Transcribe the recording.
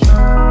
Bye.